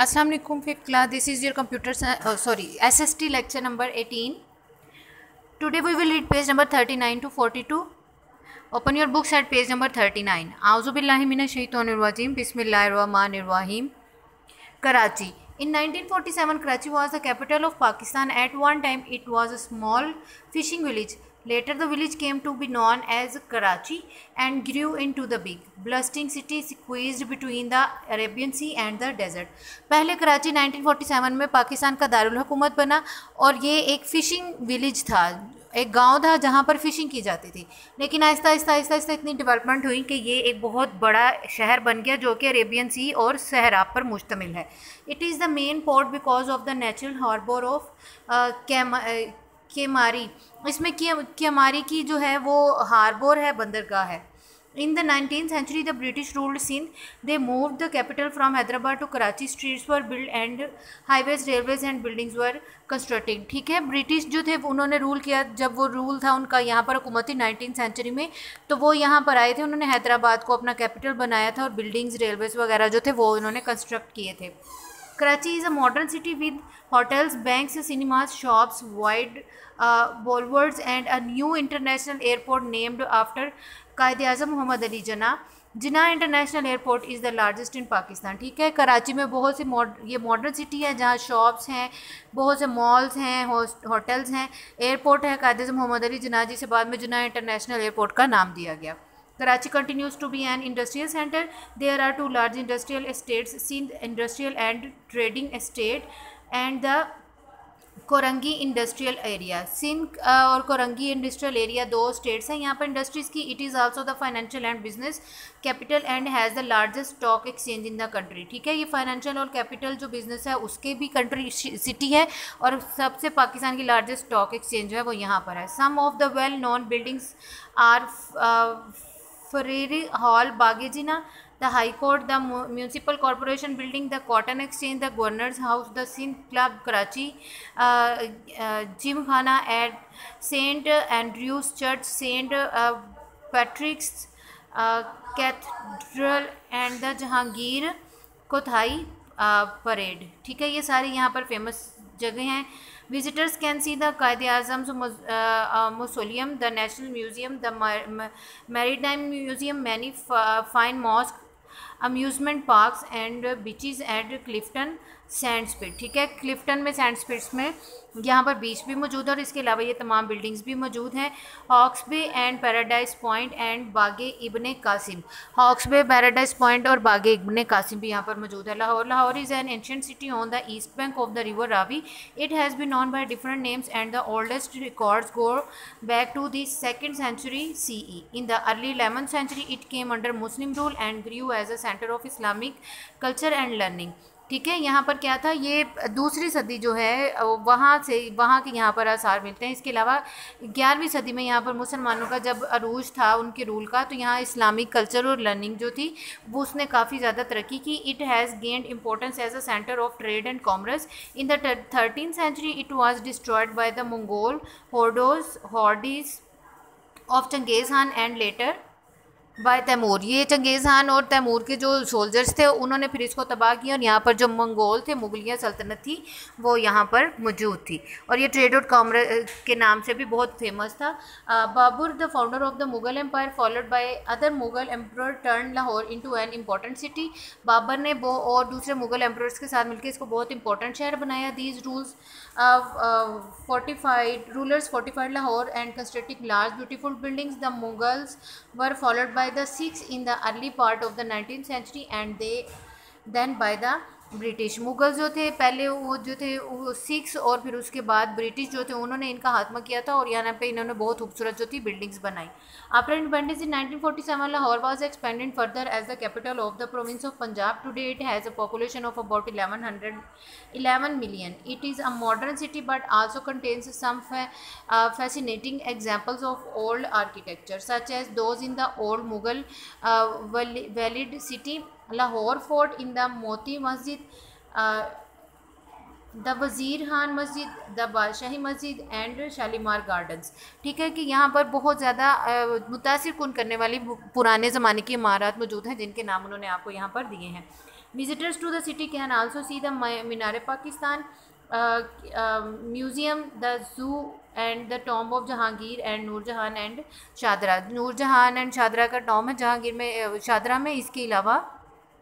अस्सलाम वालेकुम fifth class this is your computer sorry S S T lecture number eighteen today we will read page number thirty nine to forty two open your books at page number thirty nine आउजुबिल्लामिन शहीद अनवाजीम बिसमिल्लामानवाहिम Karachi in nineteen forty seven Karachi was the capital of Pakistan at one time it was a small fishing village Later, the village came to be known as Karachi and grew into the big, bustling city squeezed between the Arabian Sea and the desert. पहले कराची 1947 में पाकिस्तान का दारुल हुकूमत बना और ये एक phishing village था एक गाँव था जहाँ पर फ़िशिंग की जाती थी लेकिन आहिस्ता आहिस्ता आहिस्ता आहिस्ता इतनी डेवलपमेंट हुई कि ये एक बहुत बड़ा शहर बन गया जो कि अरेबियन सी और सहराब पर मुश्तमिल है it is the main port because of the natural harbour of Keamari इसमें केमारी की जो है वो हार्बर है, बंदरगाह है। In the nineteen century, the British ruled Sindh they move the capital from Hyderabad to Karachi streets were build and highways railways and buildings were constructing ठीक है? ब्रिटिश जो थे, उन्होंने रूल किया, जब वो रूल था उनका यहाँ पर हुकूमत थी नाइनटीन सेंचुरी में तो वो यहाँ पर आए थे, उन्होंने हैदराबाद को अपना कैपिटल बनाया था और बिल्डिंग्स रेलवेज वगैरह जो थे, वो उन्होंने कंस्ट्रक्ट किए थे। Karachi is a modern city with hotels, banks, cinemas, shops, wide uh, boulevards, and a new international airport named after Quaid Azam Mohammad Ali Jinnah Jinnah international airport is the largest in Pakistan ठीक है? कराची में बहुत से mod ये modern city है जहाँ shops हैं बहुत से मॉल्स हैं होटल्स हैं. एयरपोर्ट है कायद अजम मोहम्मद अली जना जिसे बाद में जिना इंटरनेशनल एयरपोर्ट का नाम दिया गया। Karachi continues to be an industrial center. There are two large industrial estates, Sindh Industrial and Trading Estate and the Korangi industrial area Sindh और कोरंगी इंडस्ट्रियल एरिया दो स्टेट्स हैं। यहाँ पर इंडस्ट्रीज़ की it is also the financial and business capital and has the largest stock exchange in the country ठीक है? ये financial और कैपिटल जो बिज़नेस है उसके भी कंट्री सिटी है और सबसे पाकिस्तान की लार्जेस्ट स्टॉक एक्सचेंज है वो यहाँ पर है। Some of the well known buildings are Frere Hall Bagh e Jinnah the high court the municipal corporation building the cotton exchange the governor's house the Sindh club Karachi Gymkhana at Saint Andrew's church Saint Patrick's cathedral and the Jahangir Kothari parade ठीक है, ये सारे यहाँ पर famous जगह हैं। Visitors can see the Quaid Azam mausoleum the national museum the maritime museum many fine mosque amusement parks and beaches and Clifton sand spit, ठीक है? क्लिफ्टन में सैंड स्पिट्स में, यहाँ पर बीच भी मौजूद है और इसके अलावा ये तमाम बिल्डिंग्स भी मौजूद हैं। Hawks Bay and Paradise Point and Bagh e Ibn Qasim. Hawks Bay, Paradise Point और बागे इबन कासिम भी यहाँ पर मौजूद है। Lahore Lahore is an ancient city on the east bank of the river Ravi it has been known by different names and the oldest record go back to the second century C E in the early eleventh century it came under Muslim rule and grew as a centre of Islamic culture and learning ठीक है, यहाँ पर क्या था, ये दूसरी सदी जो है वहाँ से, वहाँ के यहाँ पर आसार मिलते हैं। इसके अलावा ग्यारहवीं सदी में यहाँ पर मुसलमानों का जब अरूज था, उनके रूल का तो यहाँ इस्लामिक कल्चर और लर्निंग जो थी, वो उसने काफ़ी ज़्यादा तरक्की की। It has gained importance as a centre of trade and commerce in the thirteen century it was destroyed by the Mongol hordes hordes of Genghis Khan and later by Timur, ये Genghis Khan और तैमूर के जो soldiers थे, उन्होंने फिर इसको तबाह किया और यहाँ पर जो मंगोल थे, मुगलिया सल्तनत थी, वो यहाँ पर मौजूद थी। और ये ट्रेड और कॉमर्स के नाम से भी बहुत फ़ेमस था। Babur the founder of the Mughal empire followed by other Mughal emperor turn Lahore into an important city Babur ने वो और दूसरे मुगल एम्प्रर्स के साथ मिलकर इसको बहुत इंपॉर्टेंट शहर बनाया these rules Uh, fortified rulers fortified Lahore and constructing large beautiful buildings. The Mughals were followed by the Sikhs in the early part of the 19th century and they then by the British Mughal जो थे, पहले वो जो थे, वो six और फिर उसके बाद ब्रिटिश जो थे, उन्होंने इनका हाथमा किया था और यहाँ पे इन्होंने बहुत खूबसूरत जो थी बिल्डिंग्स बनाई। After independence in 1947 Lahore was expanded further as the capital of the province of Punjab today it has a population of about 1100 11 million it is a modern city but also contains some fascinating examples of old architecture such as those in the old Mughal valid city. Lahore fort in the Moti Masjid the वज़ीर खान मस्जिद, the बादशाही मस्जिद and Shalimar gardens. ठीक है कि यहाँ पर बहुत ज़्यादा मुतासर कन करने वाली पुराने ज़माने की इमारत मौजूद हैं जिनके नाम उन्होंने आपको यहाँ पर दिए हैं। Visitors to the city can also see the Minar Pakistan museum, the zoo and the tomb of Jahangir and Noor Noorjahan and Shahdara. Noorjahan and Shahdara का टॉम है जहांगीर में शाहरा में, इसके अलावा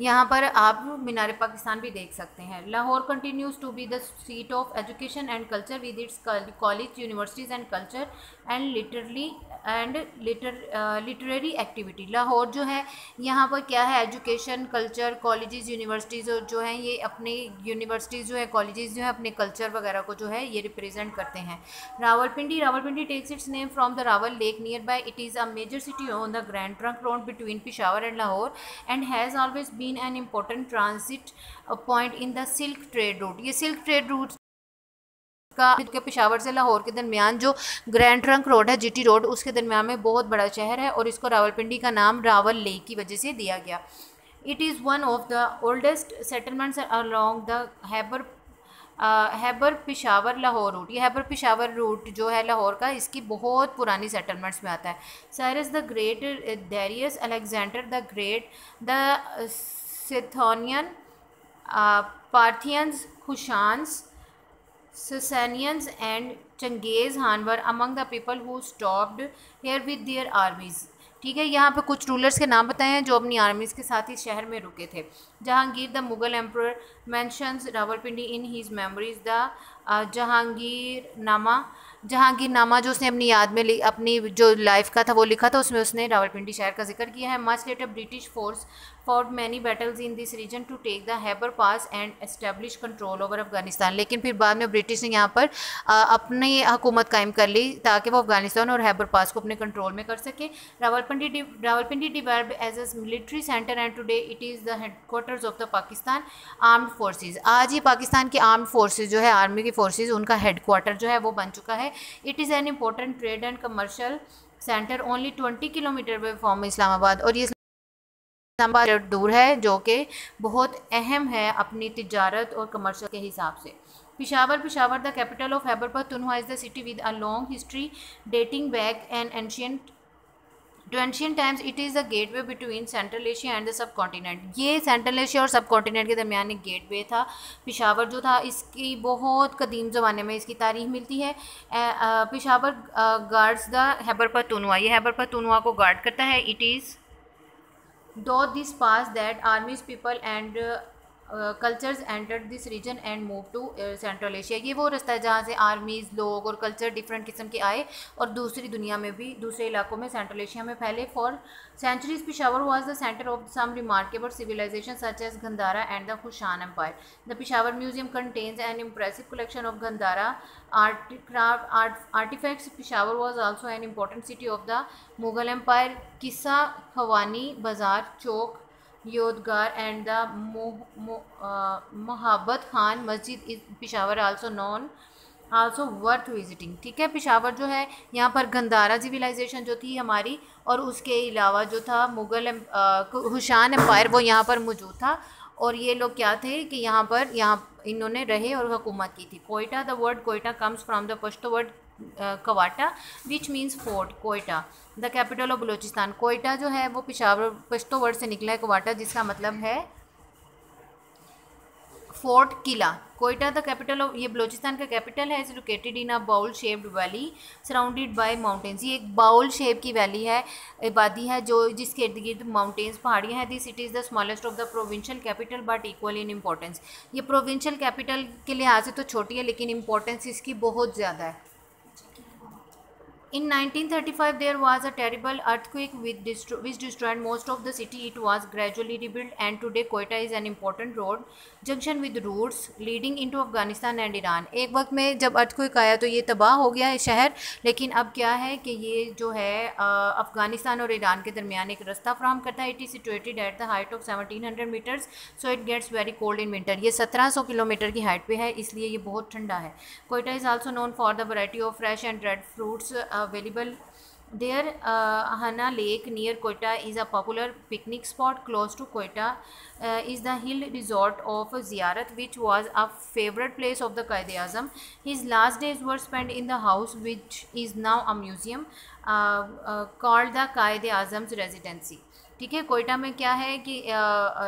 यहाँ पर आप मीनार पाकिस्तान भी देख सकते हैं। Lahore continues to be the seat of education and culture with its college universities and culture and literally and litre literary activity Lahore जो है, यहाँ पर क्या है एजुकेशन कल्चर कॉलेजेस यूनिवर्सिटीज़ और जो हैं, ये अपने यूनिवर्सिटीज़ जो है कॉलेजेस जो है, अपने कल्चर वगैरह को जो है, ये रिप्रेजेंट करते हैं। Rawalpindi Rawalpindi takes its name from the Rawal lake near by it is a major city on the grand trunk road between Peshawar and Lahore and has always been an important transit point in the silk trade route ये silk trade route का के पिशावर से लाहौर के दरमियान जो grand trunk road है GT road उसके दरमियान में बहुत बड़ा शहर है और इसको रावलपिंडी का नाम रावल लेक की वजह से दिया गया। It is one of the oldest settlements along the Khyber Khyber Peshawar Lahore route ये हैबर पिशावर रूट जो है लाहौर का, इसकी बहुत पुरानी सेटलमेंट्स में आता है Cyrus the great Darius Alexander the great the Scythian Parthians Kushans Sasanians Changiz Han were among the people who stopped here with their armies. ठीक है, यहाँ पे कुछ रूलर्स के नाम बताए हैं जो अपनी आर्मीज़ के साथ इस शहर में रुके थे। Jahangir the Mughal emperor mentions Rawalpindi in his memories the Jahangirnama. Jahangirnama जो उसने अपनी याद में अपनी जो लाइफ का था वो लिखा था, उसमें उसने रावलपिंडी शहर का ज़िक्र किया है। Much later British force for many battles in this region to take the Khyber pass and establish control over Afghanistan लेकिन फिर बाद में ब्रिटिश ने यहाँ पर अपनी हुकूमत कायम कर ली ताकि वो अफ़गानिस्तान और हैबर पास को अपने कंट्रोल में कर सके। Rawalpindi Rawalpindi develop as a military centre and today it is the headquarters of the Pakistan armed forces आज ही पाकिस्तान की आर्म्ड फोर्सेज जो है आर्मी की फोर्सेज उनका हेडकोार्टर जो है वो बन चुका है। It is an important trade and commercial centre only twenty kilometre way from Islamabad और ये इस्लामाबाद दूर है, जो कि बहुत अहम है अपनी तजारत और कमर्शल के हिसाब से। Peshawar Peshawar the capital of Khyber Pakhtunkhwa is the city with a long history dating back and ancient to ancient times it is the gateway between Central Asia and the subcontinent ये Central Asia और सब continent के दरमियान एक gate वे था। पिशावर जो था, इसकी बहुत कदीम ज़माने में इसकी तारीख मिलती है। पिशावर गार्ड्स द हैबर पतूनवा ये हैबर पतूनवा को गार्ड करता है। It is through this pass that armies people and cultures enter this region and move to central Asia ये वो रास्ता है जहाँ से आर्मीज़ लोग और कल्चर डिफरेंट किस्म के आए और दूसरी दुनिया में भी, दूसरे इलाकों में सेंट्रल एशिया में फैले। For centuries Peshawar was the centre of some remarkable civilisation such as Gandhara and the Kushan empire the Peshawar museum contains an impressive collection of Gandhara art craft artefacts Peshawar was also an important city of the Mughal empire Qissa Khwani Bazaar Chowk योदगार and the Mohabbat Khan Masjid is Peshawar also known also worth visiting ठीक है पिशावर जो है, यहाँ पर Gandhara civilisation जो थी हमारी, और उसके अलावा जो था मुग़ल हुशान एम्पायर वो यहाँ पर मौजूद था। और ये लोग क्या थे कि यहाँ पर, यहाँ इन्होंने रहे और हुकूमत की थी। Quetta the word Quetta comes from the Pashto word Kwatah which means fort Quetta. The capital of Balochistan Quetta जो है, वो पिशावर, पश्तो वर्ड से निकला है कोवाटा, जिसका मतलब है फोर्ट किला. कोयटा द कैपिटल ऑफ़ ये बलोचिस्तान का कैपिटल है is located in a bowl shaped valley surrounded by mountains ये एक बाउल शेप की वैली है, आबादी है, जो, जिसके इर्द गिर्द माउंटेन्स पहाड़ियाँ हैं. This it is the smallest of the provincial capital but equal in importance ये प्रोविंशियल कैपिटल के लिहाज से तो छोटी है, लेकिन इंपॉर्टेंस इसकी बहुत ज़्यादा है. In 1935, there was a terrible earthquake which, destro which destroyed most of the city. It was gradually rebuilt, and today Quetta is an important road junction with routes leading into Afghanistan and Iran. एक वक्त में जब earthquake आया तो ये तबाह हो गया है शहर लेकिन अब क्या है कि ये जो है अफ़गानिस्तान और ईरान के दरमियान एक रास्ता फ्राहम करता है it is situated at the height of 1700 metres so it gets very cold in winter ये 1700 किलोमीटर की हाइट पे है इसलिए ये बहुत ठंडा है Quetta is also known for the variety of fresh and red fruits available there. Uh, hana lake near koita is a popular picnic spot close to koita uh, is the hill resort of ziyarat which was a favorite place of the qaid azam his last days were spent in the house which is now a museum uh, uh, called the qaid azam's residency ठीक है, कोयटा में क्या है कि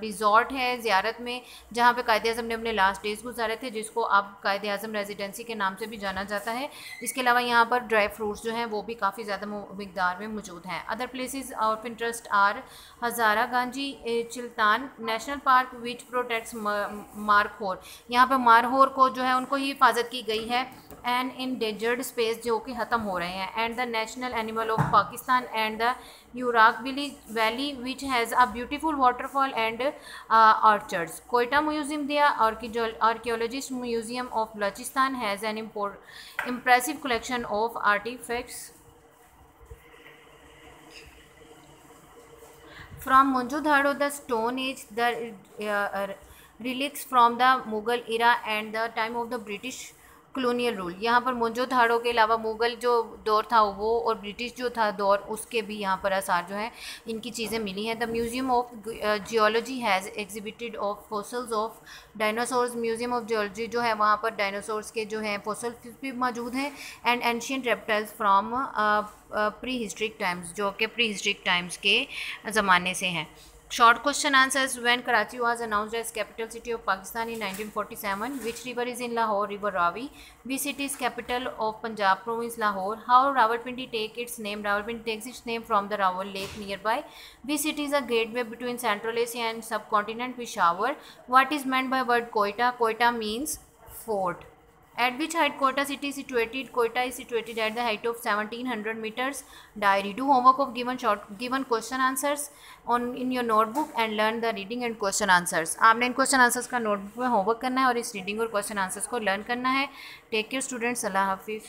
resort है ज़्यारत में, जहाँ पे कायद अजम ने अपने लास्ट डेज़ गुजारे थे, जिसको अब कायद अजम रेजिडेंसी के नाम से भी जाना जाता है। इसके अलावा यहाँ पर ड्राई फ्रूट्स जो हैं, वो भी काफ़ी ज़्यादा मकदार में मौजूद हैं। Other places of interest are Hazarganji Chiltan national park which protects markhor यहाँ पर मारहोर को जो है, उनको ही हिफाजत की गई है एंड इन डेजर्ड स्पेस जो कि ख़त्म हो रहे हैं। And the national animal of Pakistan and the Urak valley which has a beautiful waterfall and uh, orchards. Quetta Museum, the archaeologist museum of Balochistan has an import, impressive collection of artifacts from Mohenjo-daro, the Stone Age, the uh, relics from the Mughal era and the time of the British colonial rule यहाँ पर mojo धाड़ों के अलावा मुग़ल जो दौर था वो और British जो था दौर, उसके भी यहाँ पर आसार जो हैं, इनकी चीज़ें मिली हैं। The museum of geology has exhibited of fossils of dinosaurs museum of geology जो है, वहाँ पर डायनासोर्स के जो हैं फोसल्स भी मौजूद हैं and ancient reptiles from prehistoric times जो कि प्री हिस्ट्रिक टाइम्स के ज़माने से हैं। Short question answers When Karachi was announced as capital city of Pakistan in 1947, which river is in Lahore? River Ravi. Which city is capital of Punjab province Lahore? How Rawalpindi take its name? Rawalpindi takes its name from the Rawal lake nearby. Which city is a gateway between Central Asia and subcontinent Peshawar? What is meant by word Koita? Koita means fort. At which height Quetta city situated Quetta is situated at the height of seventeen hundred metres diary do homework of given short given question answers on in your notebook and learn the reading and question answers आपने इन question answers का notebook में homework करना है और इस reading और question answers को लर्न करना है. टेक केयर स्टूडेंट्स अल्लाह हाफिज़.